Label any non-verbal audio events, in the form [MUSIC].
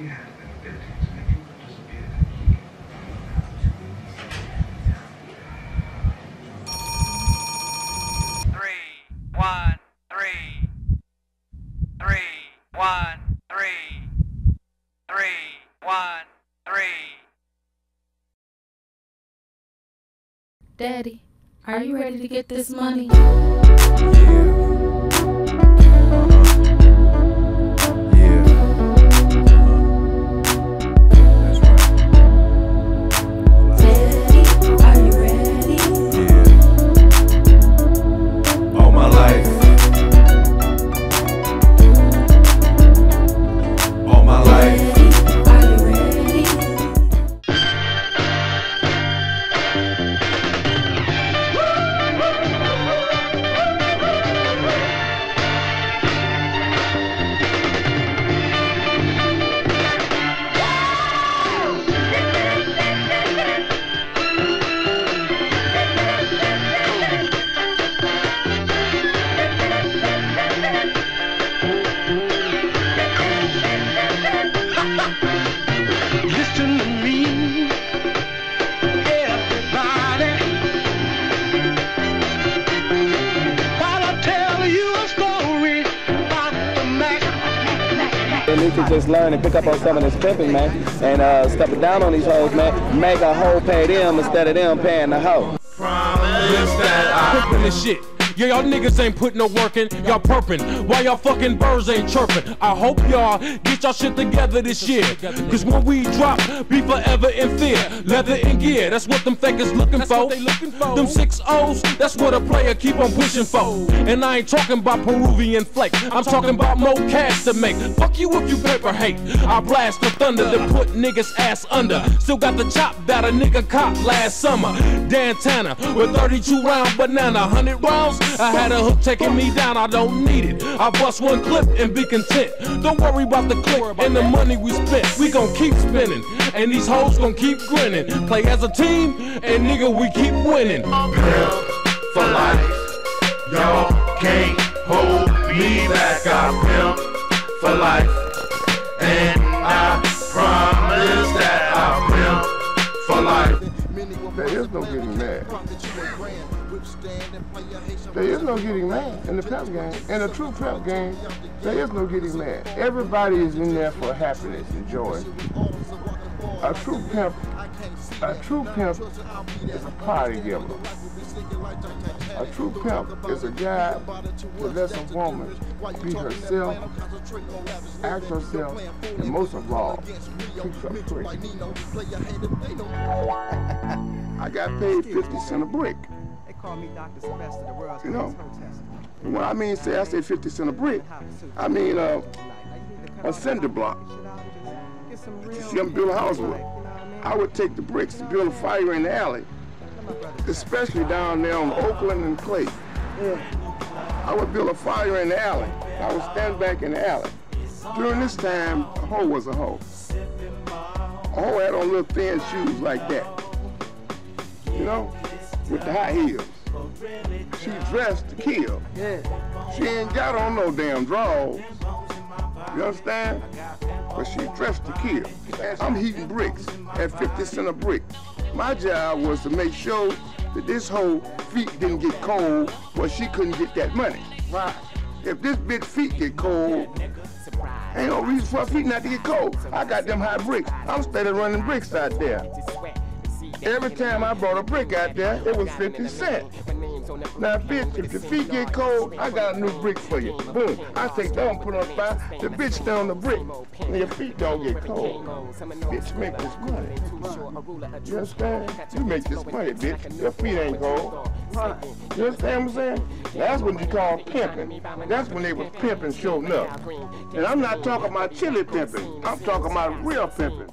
he had the ability to make you disappear and he three, one, three, three, one, three, three, one, three. Daddy, are you ready to get this money? Need to just learn and pick up on some of this pimping, man, and uh, step it down on these hoes, man. Make a hoe pay them instead of them paying the hoe. Pimpin' this shit. Yeah, y'all niggas ain't putting no work in, y'all perpin'. Why y'all fucking birds ain't chirping? I hope y'all get y'all shit together this year. Cause when we drop, be forever in fear. Leather and gear, that's what them fakers looking for. Them six O's, that's what a player keep on pushing for. And I ain't talking about Peruvian flake, I'm talking about more cash to make. Fuck you if you paper hate. I blast the thunder to put niggas ass under. Still got the chop that a nigga cop last summer. Dan Tanner with 32 round banana, 100 rounds. I had a hook taking me down, I don't need it. I bust one clip and be content. Don't worry about the click and the money we spent. We gon' keep spinning, and these hoes gon' keep grinning. Play as a team, and nigga, we keep winning. Pimp for life. Y'all can't hold me back. I pimp for life. There is no getting mad. There is no getting mad in the prep game. In a true prep game, there is no getting mad. Everybody is in there for happiness and joy. A true pimp, a true pimp is a party giver. A true pimp is a guy that lets a woman be herself, act herself, and most of all, keep her free. [LAUGHS] I got paid 50 cent a brick. They call me Dr. Sylvester, the world's You know, when I mean say I say 50 cent a brick, I mean uh, a cinder block. Get some real See, I'm building a house with. life, you know what I? I would take the bricks to build a fire in the alley, especially down there on Oakland and Clay. I would build a fire in the alley. I would stand back in the alley. During this time, a hoe was a hoe. A hoe had on little thin shoes like that. You know, with the high heels. She dressed to kill. She ain't got on no damn drawers. You understand? But she dressed to kill. I'm heating bricks at 50 cent a brick. My job was to make sure that this whole feet didn't get cold where she couldn't get that money. Right. If this bitch feet get cold, ain't no reason for feet not to get cold. I got them high bricks. I'm steady running bricks out there. Every time I brought a brick out there, it was 50 cents. Now, bitch, if your feet get cold, I got a new brick for you. Boom. I take that and put on fire. The bitch on the brick. And your feet don't get cold. Bitch, make this money. You understand? You make this money, bitch. Your feet ain't cold. You understand what I'm saying? That's what you call pimping. That's when they was pimping showing up. And I'm not talking about chili pimping. I'm talking about real pimping.